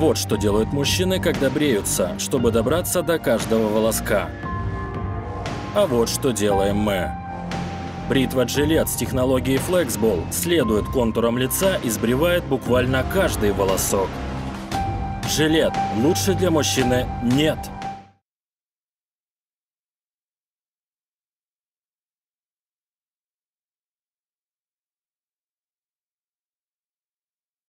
Вот что делают мужчины, когда бреются, чтобы добраться до каждого волоска. А вот что делаем мы. Бритва-жилет с технологией Flexball следует контурам лица и сбривает буквально каждый волосок. Жилет лучше для мужчины нет.